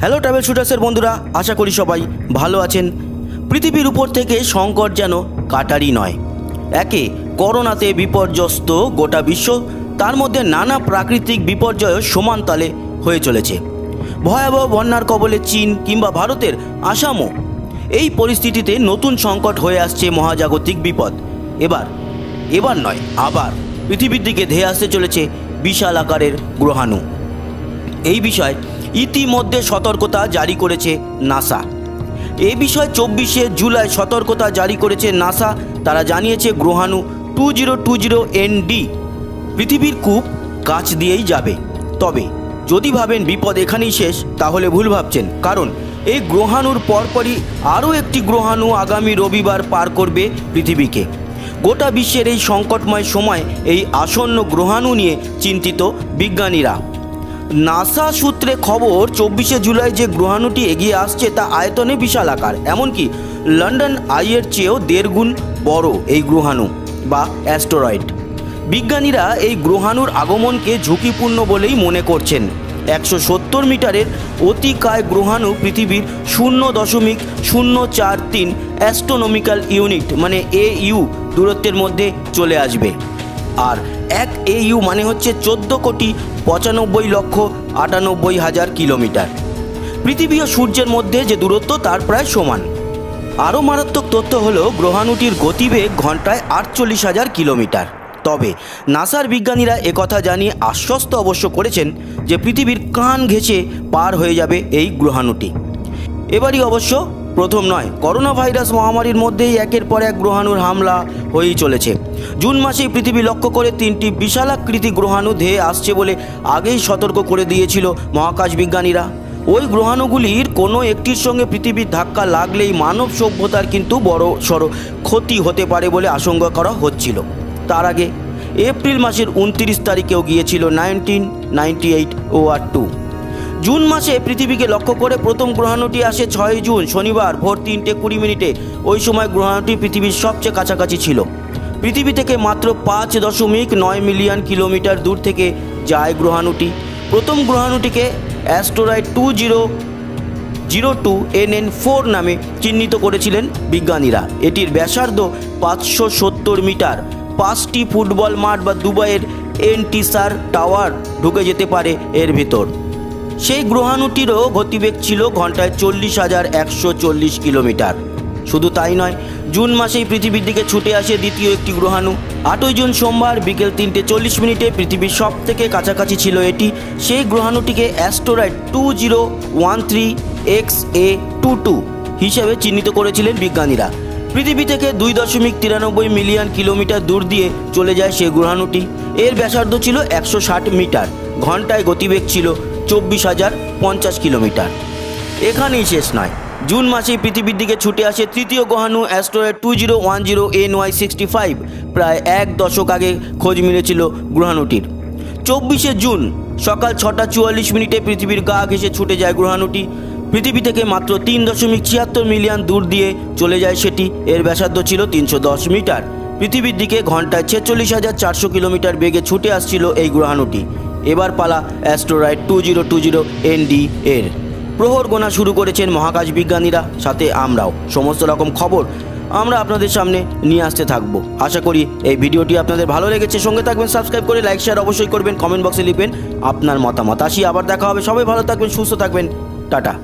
Hello travel শুটার্সের বন্ধুরা, আশা করি সবাই ভালো আছেন। পৃথিবীর উপর থেকে সংকট যেন কাটারই নয়। একে করোনাতে বিপর্যস্ত গোটা বিশ্ব, তার মধ্যে নানা প্রাকৃতিক বিপর্যয় সমান তালে হয়ে চলেছে। ভয়াবহ বন্যার কবলে চীন কিংবা ভারতের আসামও এই পরিস্থিতিতে নতুন সংকট হয়ে আসছে মহাজাগতিক বিপদ। এবার এবার নয়, আবার পৃথিবীর দিকে ধেয়ে আসতে চলেছে বিশাল আকারের গ্রহাণু। এই বিষয়ে ইতিমধ্যে সতর্কতা জারি করেছে নাসা। এ বিষয়ে চব্বিশে জুলাই সতর্কতা জারি করেছে নাসা। তারা জানিয়েছে, গ্রহাণু two zero two zero ND পৃথিবীর খুব কাছ দিয়েই যাবে। তবে, যদি ভাবেন বিপদ এখানেই শেষ, তাহলে ভুল ভাবছেন। কারণ, এই গ্রহাণুর পরপরই আরও একটি গ্রহাণু আগামী রবিবার পার করবে পৃথিবীকে। গোটা বিশ্বের এই সংকটময় সময় এই আসন্ন গ্রহাণু নিয়ে চিন্তিত বিজ্ঞানীরা। নাসা সূত্রে খবর, চব্বিশে জুলাই যে গ্রহাণুটি এগিয়ে আসছে তা আয়তনে বিশাল আকার, এমনকি লন্ডন আইয়ের চেয়েও দেড় গুণ বড় এই গ্রহাণু বা অ্যাস্টেরয়েড। বিজ্ঞানীরা এই গ্রহাণুর আগমনকে ঝুঁকিপূর্ণ বলেই মনে করছেন। একশো সত্তর মিটারের অতিকায় গ্রহাণু পৃথিবীর শূন্য দশমিক শূন্য চার তিন অ্যাস্ট্রোনমিক্যাল ইউনিট মানে এ ইউ, দূরত্বের মধ্যে চলে আসবে। আর এক এইউ মানে হচ্ছে চোদ্দ কোটি পঁচানব্বই লক্ষ আটানব্বই হাজার কিলোমিটার। পৃথিবী ও সূর্যের মধ্যে যে দূরত্ব, তার প্রায় সমান। আরও মারাত্মক তথ্য হল, গ্রহাণুটির গতিবেগ ঘন্টায় আটচল্লিশ হাজার কিলোমিটার। তবে নাসার বিজ্ঞানীরা একথা জানিয়ে আশ্বস্ত অবশ্য করেছেন যে পৃথিবীর কান ঘেঁষে পার হয়ে যাবে এই গ্রহাণুটি। এবারই অবশ্য প্রথম নয়, করোনা ভাইরাস মহামারীর মধ্যেই একের পর এক গ্রহাণুর হামলা হয়েই চলেছে। জুন মাসেই পৃথিবী লক্ষ্য করে তিনটি বিশালাকৃতি গ্রহাণু ধেয়ে আসছে বলে আগেই সতর্ক করে দিয়েছিল মহাকাশ বিজ্ঞানীরা। ওই গ্রহাণুগুলির কোনো একটির সঙ্গে পৃথিবীর ধাক্কা লাগলেই মানব সভ্যতার কিন্তু বড় সড়ো ক্ষতি হতে পারে বলে আশঙ্কা করা হচ্ছিল। তার আগে এপ্রিল মাসের উনত্রিশ তারিখেও গিয়েছিল nineteen ninety eight O R two. June মাসে পৃথিবীকে লক্ষ্য করে প্রথম গ্রহাণুটি আসে ছয় জুন, শনিবার ভোর তিনটে কুড়ি মিনিটে। ওই সময় গ্রহাণুটি পৃথিবীর সবচেয়ে কাছাকাছি ছিল। পৃথিবী থেকে মাত্র পাঁচ দশমিক নয় মিলিয়ন কিলোমিটার দূর থেকে যায় গ্রহাণুটি। প্রথম গ্রহাণুটিকে asteroid two zero zero two N N four নামে চিহ্নিত করেছিলেন বিজ্ঞানীরা। এটির ব্যাসার্ধ পাঁচশো সত্তর মিটার। পাঁচটি ফুটবল মাঠ বা দুবাইয়ের এনটিসার টাওয়ার ঢুকে যেতে পারে এর ভিতর। সেই গ্রহাণুটিরও গতিবেগ ছিল ঘন্টায় চল্লিশ হাজার একশো চল্লিশ কিলোমিটার। শুধু তাই নয়, জুন মাসেই পৃথিবীর দিকে ছুটে আসে দ্বিতীয় একটি গ্রহাণু। আটই জুন সোমবার বিকেল তিনটে চল্লিশ মিনিটে পৃথিবীর সব থেকে কাছাকাছি ছিল এটি। সেই গ্রহাণুটিকে asteroid two zero one three X A two two হিসেবে চিহ্নিত করেছিলেন বিজ্ঞানীরা। পৃথিবী থেকে দুই দশমিক তিরানব্বই মিলিয়ন কিলোমিটার দূর দিয়ে চলে যায় সেই গ্রহাণুটি। এর ব্যাসার্ধ ছিল একশো ষাট মিটার, ঘন্টায় গতিবেগ ছিল চব্বিশ হাজার পঞ্চাশ কিলোমিটার। এখানেই শেষ নয়। জুন মাসে পৃথিবীর দিকে ছুটে আসে তৃতীয় গ্রহাণু asteroid two zero one zero N Y sixty five. প্রায় এক দশক আগে খোঁজ মিলেছিল গ্রহাণুটির। চব্বিশে জুন সকাল ছটা চুয়াল্লিশ মিনিটে পৃথিবীর গা ঘেঁষে ছুটে যায় গ্রহাণুটি। পৃথিবী থেকে মাত্র তিন দশমিক ছিয়াত্তর মিলিয়ন দূর দিয়ে চলে যায় সেটি। এর ব্যাসার্ধ ছিল তিনশো দশ মিটার। পৃথিবীর দিকে ঘন্টায় ছেচল্লিশ হাজার চারশো কিলোমিটার বেগে ছুটে আসছিল এই গ্রহাণুটি। এবার পালা asteroid two zero two zero ND এর। প্রহর গোনা শুরু করেছেন মহাকাশ বিজ্ঞানীরা। সাথে আমরাও। সমস্ত রকম খবর আমরা আপনাদের সামনে নিয়ে আসতে থাকব। আশা করি এই ভিডিওটি আপনাদের ভালো লেগেছে। সঙ্গে থাকবেন সাবস্ক্রাইব করে লাইক শেয়ার অবশ্যই করবেন কমেন্ট বক্সে লিখবেন আপনার মতামত। আসি, আবার দেখা হবে। সবাই ভালো থাকবেন, সুস্থ থাকবেন। টাটা।